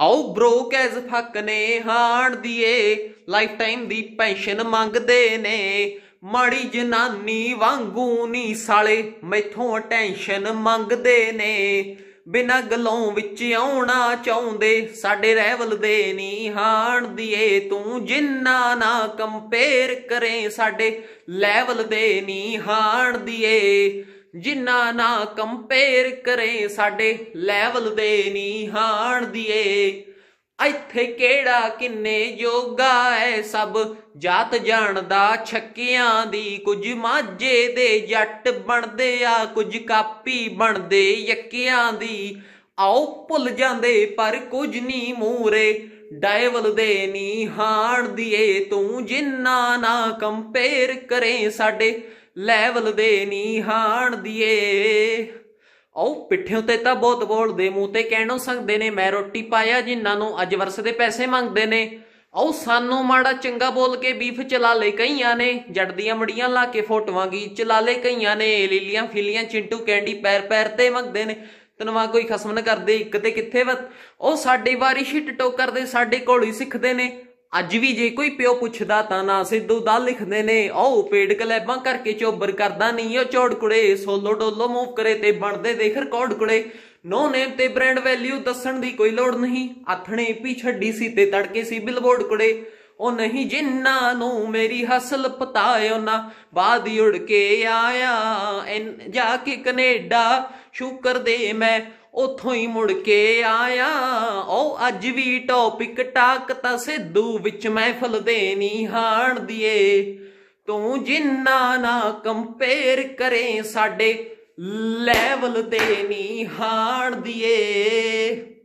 ਆਓ broke as ਫੱਕ ਨੇ, ਹਾਣ ਦੀਏ ਲਾਈਫ ਟਾਈਮ ਦੀ ਪੈਨਸ਼ਨ ਮੰਗਦੇ ਨੇ। ਮਾੜੀ ਜਨਾਨੀ ਵਾਂਗੂ ਨੀ ਸਾਲੇ, ਮੈਥੋਂ ਅਟੈਂਸ਼ਨ ਮੰਗਦੇ ਨੇ। ਬਿਨਾਂ ਗਲੋਂ ਵਿੱਚ ਆਉਣਾ ਚਾਹੁੰਦੇ, ਸਾਡੇ ਰਹਿਵਲ ਦੇ ਨੀ। ਹਾਣ ਦੀਏ, ਤੂੰ ਜਿੰਨਾ ਨਾ ਕੰਪੇਅਰ ਕਰੇ, ਸਾਡੇ ਲੈਵਲ ਦੇ ਨੀ। ਹਾਣ ਦੀਏ ਜਿੰਨਾ ਨਾ ਕੰਪੇਅਰ ਕਰੇ ਸਾਡੇ ਲੈਵਲ ਦੇ ਨੀ ਹਾਣ ਦੀਏ। ਇੱਥੇ ਕਿਹੜਾ ਕਿੰਨੇ ਜੋਗਾ ਐ ਸਭ, ਜਾਤ ਜਾਣਦਾ ਛੱਕਿਆਂ ਦੀ ਕੁਝ ਮਾਝੇ ਦੇ ਜੱਟ ਬਣਦੇ ਆ, ਕੁਝ ਕਾਪੀ ਬਣਦੇ ਯੱਕਿਆਂ ਦੀ। ਆਓ ਭੁੱਲ ਜਾਂਦੇ ਪਰ ਕੁਝ ਨਹੀਂ ਮੂਰੇ, ਡਾਇਵਲ ਦੇ ਨੀ ਹਾਣ ਦੀਏ। ਤੂੰ ਜਿੰਨਾ ਨਾ ਕੰਪੇਅਰ ਕਰੇ ਸਾਡੇ ਲੈਵਲ ਦੇ ਨੀ ਹਾਣ ਦੀਏ। ਉਹ ਪਿੱਠਿਓਂ ਤੇ ਤਾਂ ਬਹੁਤ ਬੋਲਦੇ ਮੂੰਹ ਤੇ ਕਹਿਣੋਂ ਸੰਗਦੇ ਨੇ, ਮੈਂ ਰੋਟੀ ਪਾਇਆ, ਜਿਨ੍ਹਾਂ ਨੂੰ ਅੱਜ ਵਰਸ ਦੇ ਪੈਸੇ ਮੰਗਦੇ ਨੇ। ਉਹ ਸਾਨੂੰ ਮਾੜਾ ਚੰਗਾ ਬੋਲ ਕੇ ਬੀਫ ਚਲਾ ਲੈ ਕਈਆਂ ਨੇ, ਜੱਟ ਦੀਆਂ ਮੜੀਆਂ ਲਾ ਕੇ ਫੋਟੋਆਂ ਗੀ ਚਲਾ ਲੈ ਕਈਆਂ ਨੇ, ਲੀਲੀਆਂ ਫਿਲੀਆਂ ਚਿੰਟੂ ਕੈਂਡੀ ਪੈਰ ਪੈਰ ਤੇ ਮੰਗਦੇ ਨੇ। ਤਨਵਾ ਕੋਈ ਖਸਮ ਨਾ ਕਰਦੇ ਇੱਕ ਤੇ ਕਿੱਥੇ ਵਤ ਉਹ ਸਾਡੀ ਵਾਰੀ ਸ਼ਿਟ ਟੋ ਕਰਦੇ ਸਾਡੇ ਕੋਲ ਹੀ ਸਿੱਖਦੇ ਨੇ। ਅੱਜ ਵੀ ਜੇ ਕੋਈ ਪਿਓ ਪੁੱਛਦਾ ਤਾਂ ਨਾ ਸਿੱਧੂ ਦਾ ਲਿਖਦੇ ਨੇ ਉਹ ਪੇੜ ਕਲੈਬਾਂ ਕਰਕੇ ਚੋਬਰ ਕਰਦਾ ਨਹੀਂ ਉਹ ਚੋੜ ਕੁੜੇ, ਸੋਲੋ ਡੋਲੋ ਮੂਵ ਕਰੇ ਤੇ ਬਣਦੇ ਦੇਖ ਰਿਕਾਰਡ ਕੁੜੇ। ਨੋ ਨੇਮ ਤੇ ਬ੍ਰਾਂਡ ਵੈਲਿਊ ਦੱਸਣ ਦੀ ਕੋਈ ਲੋੜ ਨਹੀਂ। ਆਥਣੇ ਪੀ ਛੱਡੀ ਸੀ ਤੇ ਤੜਕੇ ਸੀ ਬਿਲਬੋਰਡ ਕੁੜੇ। ਉਹ ਨਹੀਂ ਜਿੰਨਾ ਨੂੰ ਮੇਰੀ ਹਸਲ ਪਤਾਇਓ ਨਾ ਬਾਦ ਹੀ ਉੜ ਕੇ ਆਇਆ। ਜਾ ਕੇ ਕੈਨੇਡਾ, ਸ਼ੁਕਰ ਦੇ ਮੈਂ ਉਥੋਂ ਹੀ ਮੁੜ ਕੇ ਆਇਆ। ਉਹ ਅੱਜ ਵੀ ਟੌਪਿਕ ਟਾਕ ਤਾਂ ਸਿੱਧੂ ਵਿੱਚ ਮਹਿਫਲ ਦੇ ਨਹੀਂ ਹਾਣ ਦੀਏ। ਤੂੰ ਜਿੰਨਾ ਨਾ ਕੰਪੇਅਰ ਕਰੇ ਸਾਡੇ ਲੈਵਲ ਦੇ ਨਹੀਂ ਹਾਣ ਦੀਏ।